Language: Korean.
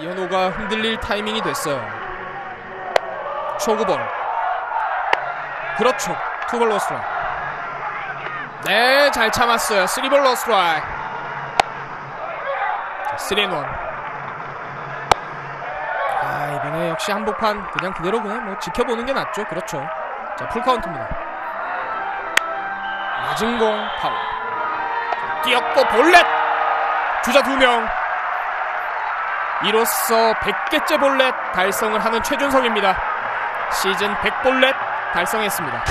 이현호가 흔들릴 타이밍이 됐어요. 초구 볼. 그렇죠. two ball no strike. 네, 잘 참았어요. three ball no strike. three and one. 아, 이번에 역시 한복판 그냥 그대로 그냥 뭐 지켜보는 게 낫죠. 그렇죠. 자, 풀카운트입니다. 낮은 공 파울. 뛰었고 볼넷. 주자 두 명. 이로써 100개째 볼넷 달성을 하는 최준성입니다. 시즌 100볼넷 달성했습니다.